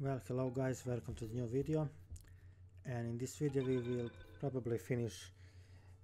Well, hello guys, welcome to the new video. And in this video we will probably finish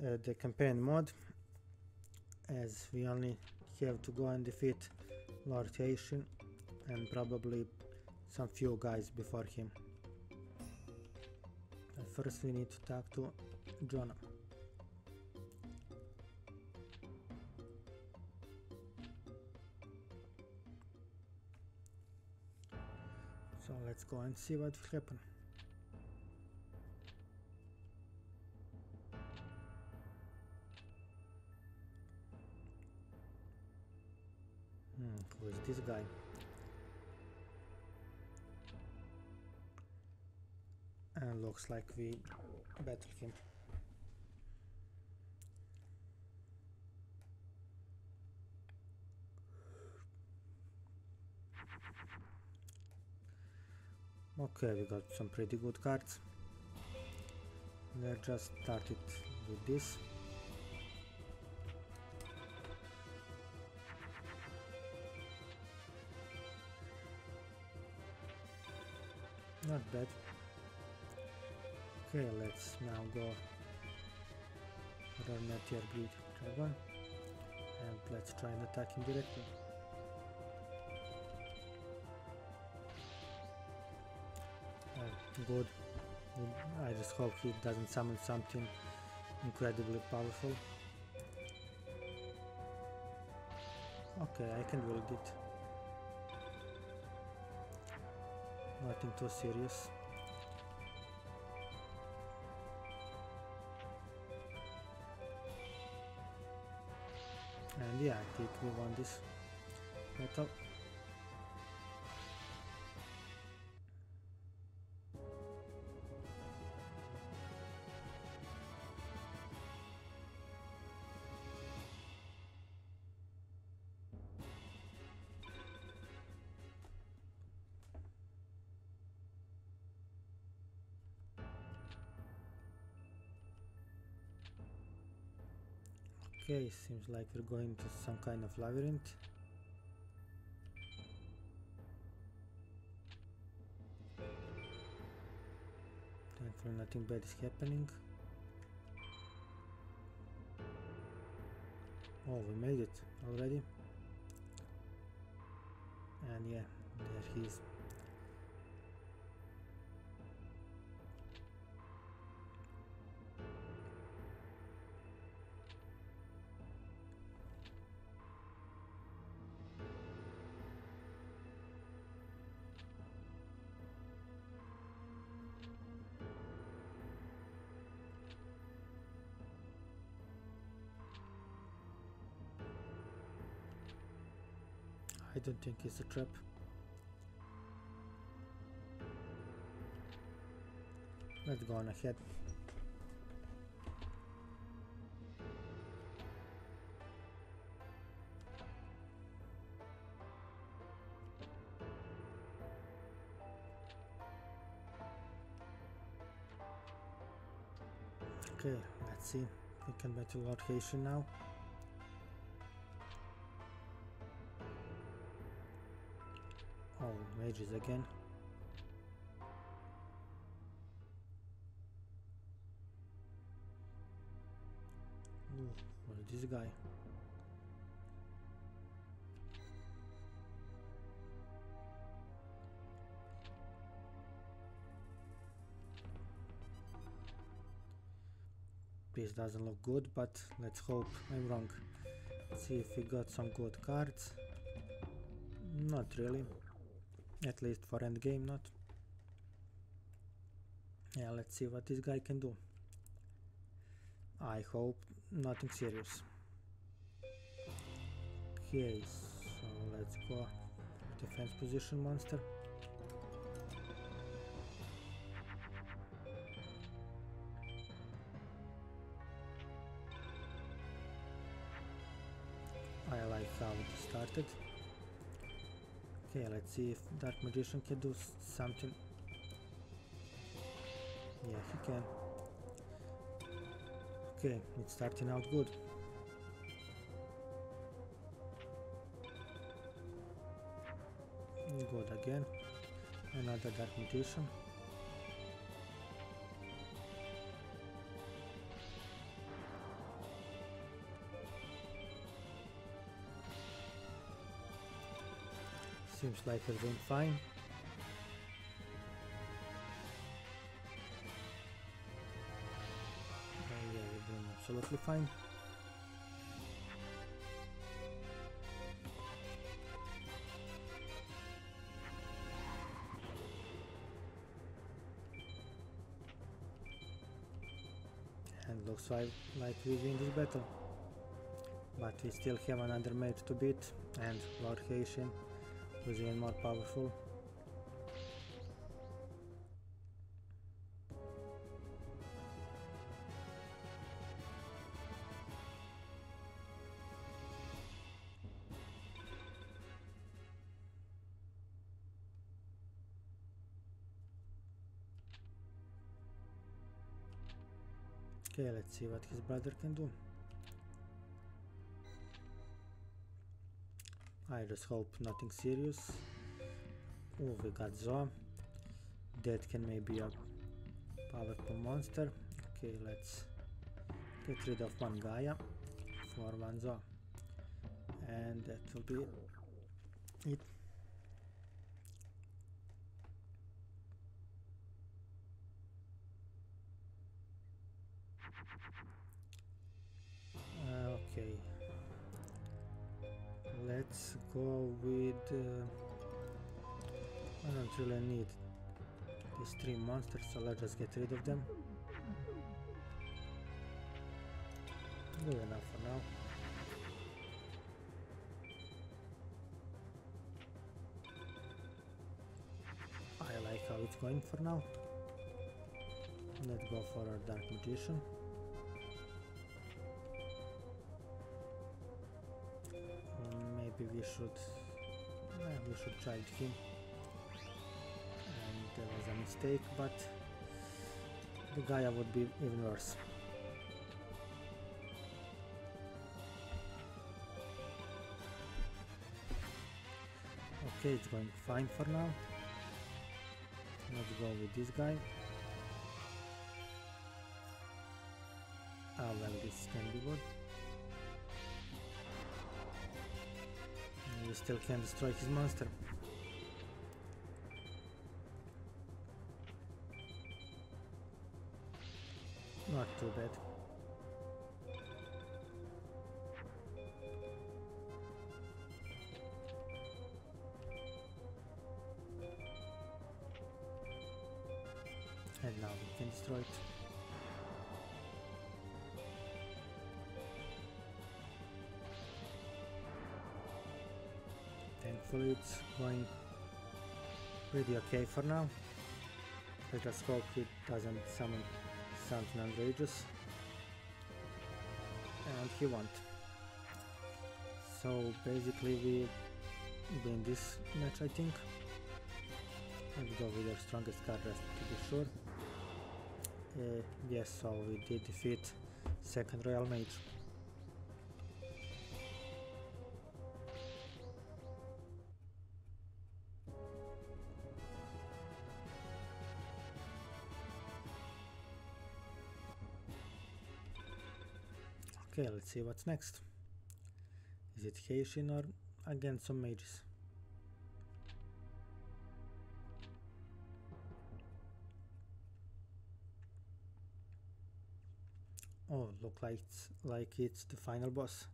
uh, the campaign mode as we only have to go and defeat Lord Heishin and probably some few guys before him. First we need to talk to Jonah. Let's go and see what will happen. Hmm, who is this guy? And looks like we battle him. Okay, we got some pretty good cards. Let's just start it with this. Not bad. Okay, let's now go run at your greed dragon and let's try and attack him directly. Good. I just hope he doesn't summon something incredibly powerful. Okay, I can build it. Nothing too serious. And yeah, I think we won this battle. Okay, seems like we're going to some kind of labyrinth. Thankfully nothing bad is happening. Oh, we made it already. And yeah, there he is. I don't think it's a trap. Let's go on ahead. Okay, let's see. We can battle Lord Heishin now. Mages again. Ooh, what is this guy? This doesn't look good, but let's hope I'm wrong. Let's see if we got some good cards. Not really. At least for endgame, not. Yeah, let's see what this guy can do. I hope nothing serious. Okay, so let's go defense position monster. I like how it started. Okay, let's see if Dark Magician can do something. Yeah, he can. Okay, it's starting out good. Good again. another dark mutation seems like we're doing fine. Uh, yeah we're doing absolutely fine. And looks like, like we win this battle. But we still have another mate to beat and Lord Heishin is even more powerful. Okay, let's see what his brother can do. I just hope nothing serious. Oh, we got Zoa. That can maybe a powerful monster. Okay, let's get rid of one Gaia for one Zoa. And that will be it. Let's go with. Uh, I don't really need these three monsters, so let's just get rid of them. Good enough for now. I like how it's going for now. Let's go for our Dark Magician. We should we should try him and there was a mistake but the Gaia would be even worse. Okay it's going fine for now. Let's go with this guy. Ah well this can be good You still can destroy his monster. Not too bad. Thankfully it's going pretty okay for now. Let us hope it doesn't summon something outrageous. And he won't. So basically we win this match I think. Let's go with our strongest card rest to be sure. Uh, yes, so we did defeat second Royal Mage. Okay, let's see what's next. Is it Heishin or again some mages? Oh, look like it's like it's the final boss.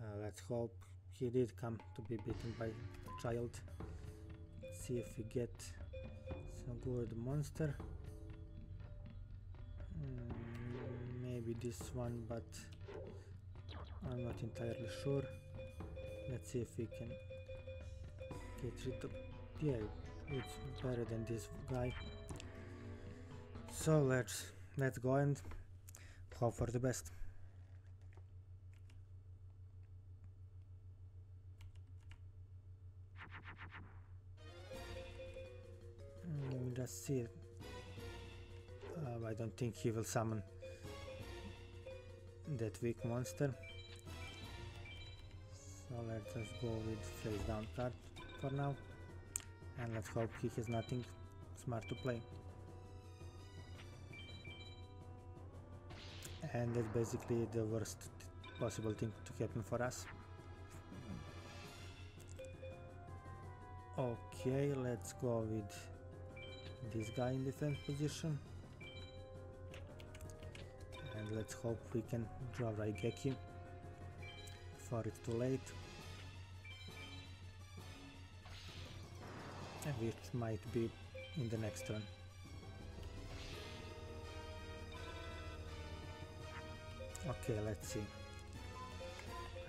Uh, let's hope he did come to be beaten by a child. See if we get some good monster. Mm, maybe this one, but I'm not entirely sure. Let's see if we can get rid of. Yeah, it's better than this guy. So let's let's go and hope for the best. Let me just see. Uh, I don't think he will summon that weak monster. So let's just go with face down card for now. And let's hope he has nothing smart to play. And that's basically the worst possible thing to happen for us. Okay, let's go with this guy in defense position. And let's hope we can draw Raigeki. Before it's too late. And which might be in the next turn. Okay let's see.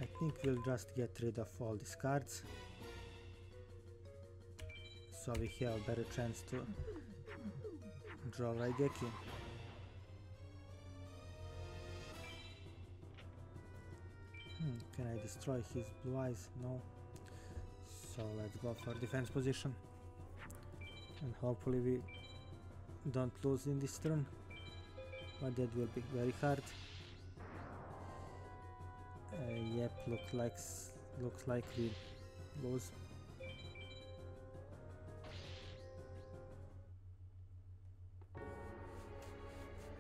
I think we'll just get rid of all these cards so we have a better chance to draw Raigeki. Hmm, can I destroy his blue eyes? No. So let's go for defense position. And hopefully we don't lose in this turn. But that will be very hard. Uh, yep, looks like looks like we lose.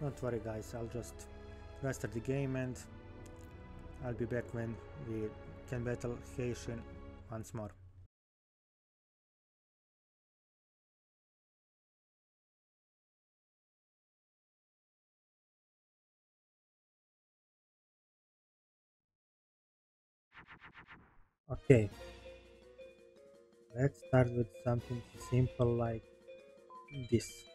Don't worry guys, I'll just restart the game and I'll be back when we can battle Heishin once more. Okay, let's start with something simple like this.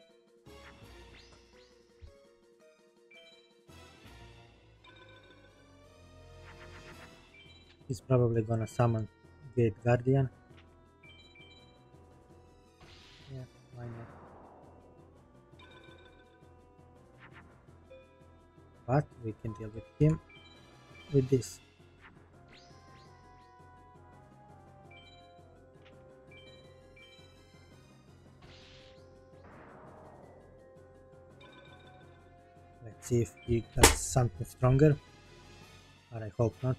He's probably gonna summon Gate Guardian. Yeah, why not? But we can deal with him with this. Let's see if he got something stronger, but I hope not.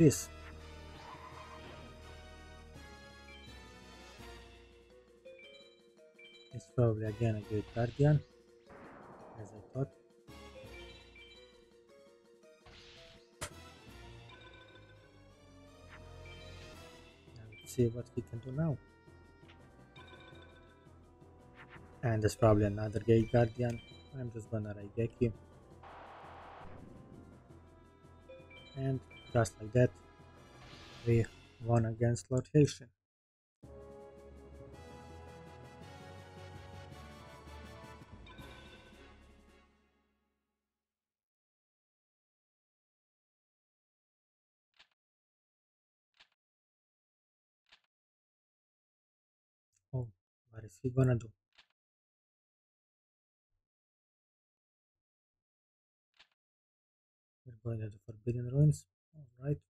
This. It's probably again a gate guardian, as I thought. let's see what we can do now. And there's probably another gate guardian. I'm just gonna Raigeki. And just like that, we won against Lord Heishin. Oh, what is he gonna do? We're going to the Forbidden Ruins. Alright.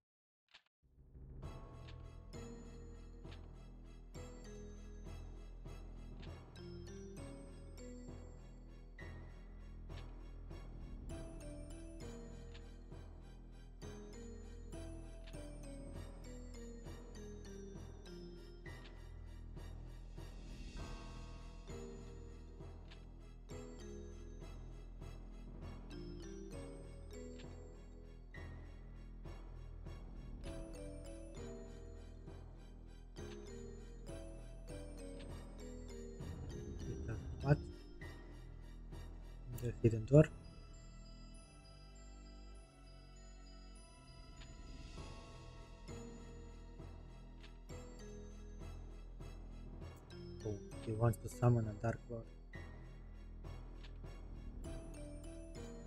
Oh, he wants to summon a Dark Lord.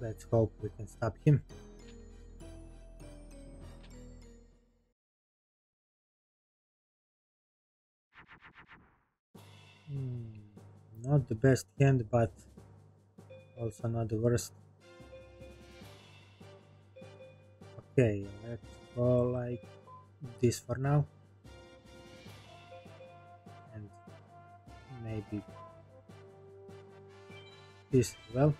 Let's hope we can stop him. Hmm, not the best hand, but also not the worst. Okay, let's go like this for now. And maybe this as well.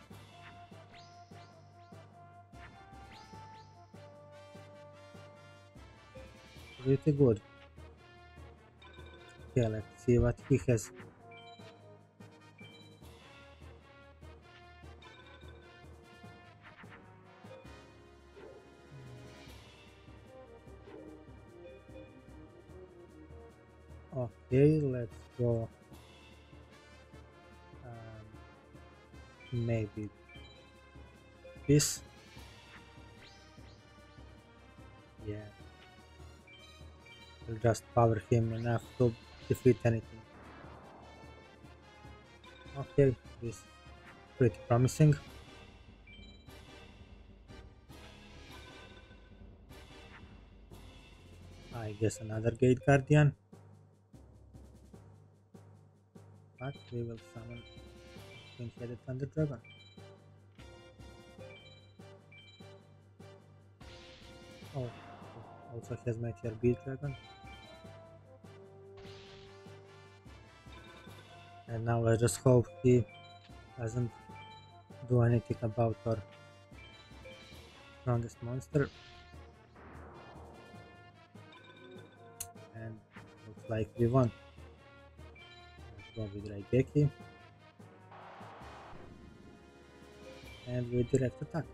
Pretty good. Okay, let's see what he has. Okay, let's go. Um, maybe this. Yeah. We'll just power him enough to defeat anything. Okay, this is pretty promising. I guess another gate guardian. We will summon Twin-headed Thunder Dragon. Oh, also has Meteor Beast Dragon. And now I just hope he doesn't do anything about our strongest monster. And looks like we won. Go with Raigeki. And we direct attack.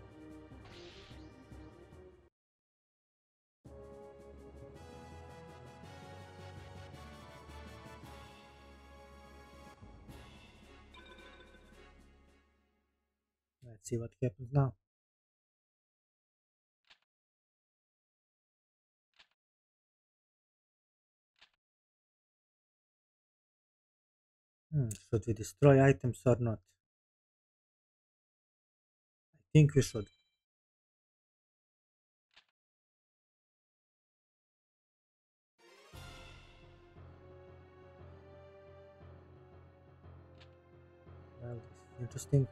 Let's see what happens now. Should we destroy items or not? I think we should. Well, interesting.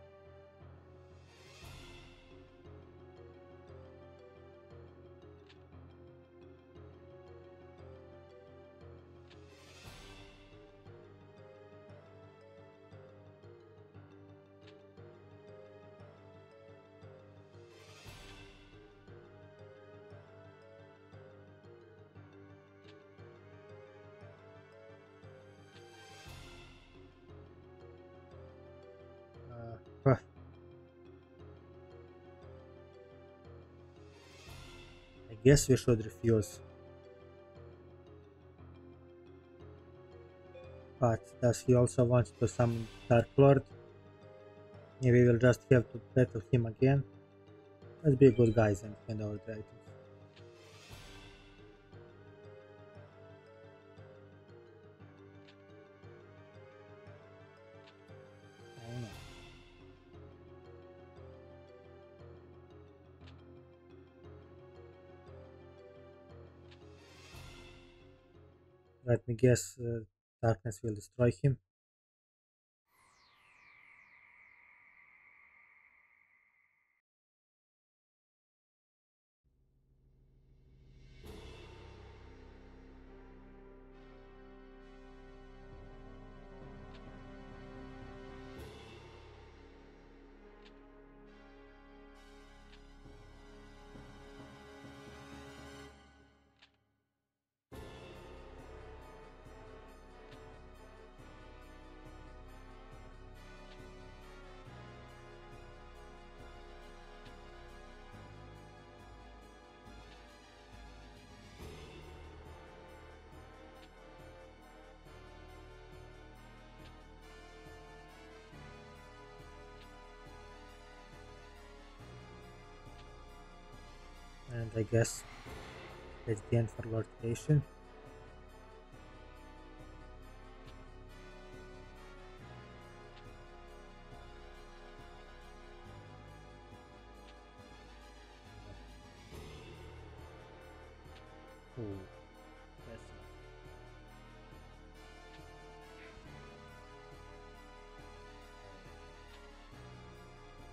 Guess we should refuse. But does he also want to summon Dark Lord? Maybe we'll just have to battle him again. Let's be good guys and hand over the items. Me guess, uh, darkness will destroy him. I guess that's the end for Lord that's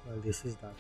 well, this is done.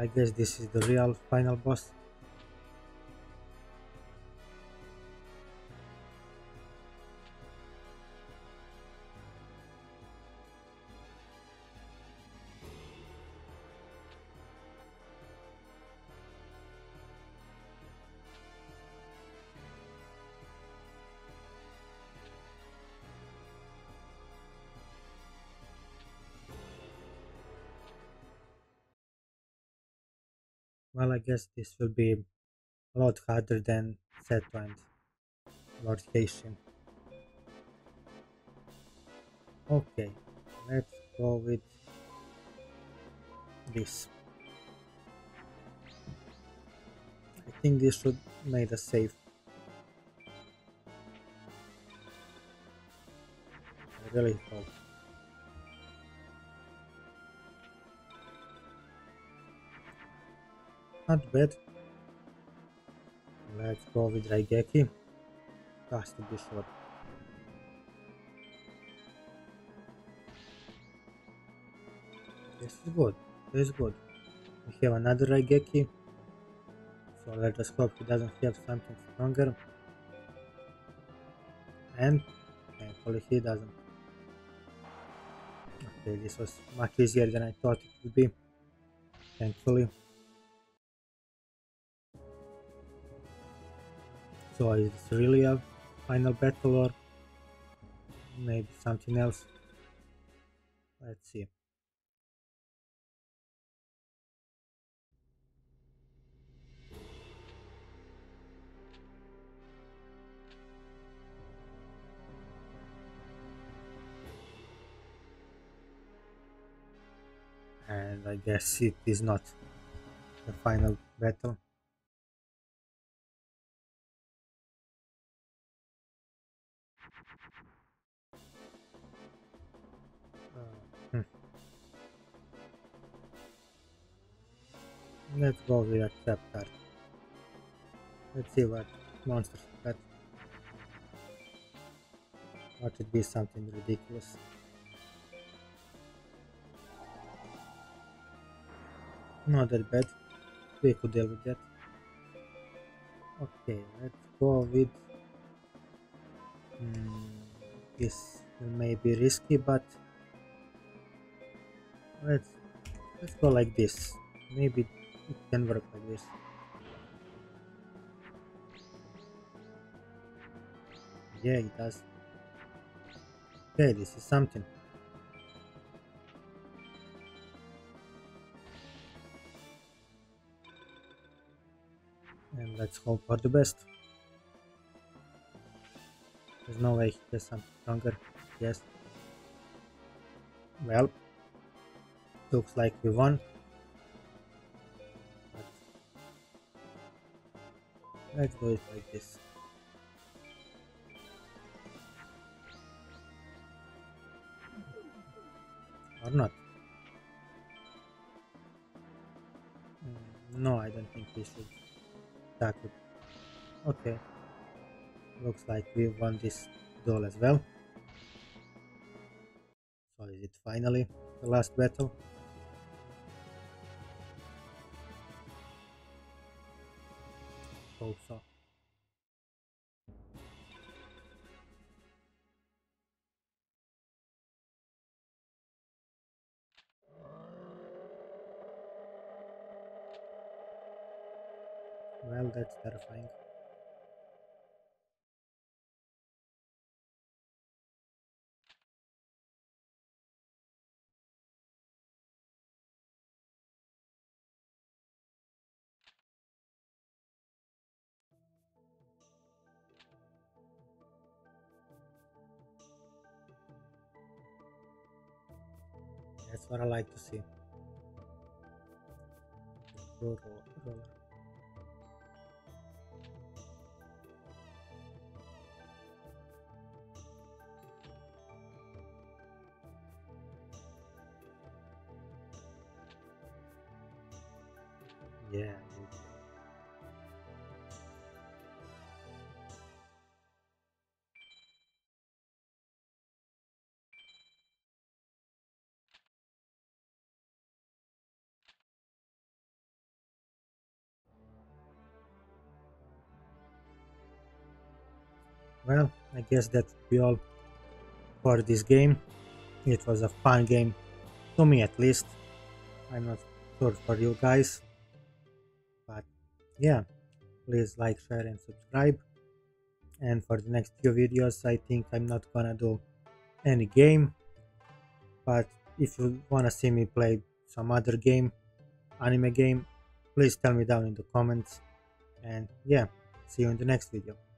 I guess this is the real final boss. Well, I guess this will be a lot harder than Seto and Lord Heishin. Okay, let's go with this. I think this should make us safe. I really hope. Not bad. Let's go with Raigeki. Has to be sure. This is good. This is good. We have another Raigeki. So let us hope he doesn't have something stronger. And thankfully he doesn't. Okay, this was much easier than I thought it would be. Thankfully. So is this really a final battle or maybe something else? Let's see. And I guess it is not the final battle. Let's go with card. Let's see what monsters got. What would be something ridiculous. Not that bad. We could deal with that. Okay, let's go with mm, this may be risky but let's let's go like this maybe it can work like this yeah it does. Okay this is something. And let's hope for the best. There's no way he has something stronger. Yes. Well looks like we won let's do like this. Or not Mm, no I don't think we should tackle okay. Looks like we won this duel as well. So is it finally the last battle well that's terrifying That's what I like to see. Well I guess that be all for this game. It was a fun game. To me at least. I'm not sure for you guys. But yeah. Please like share and subscribe. And for the next few videos I think I'm not gonna do any game. But if you wanna see me play some other game anime game please tell me down in the comments. And yeah. See you in the next video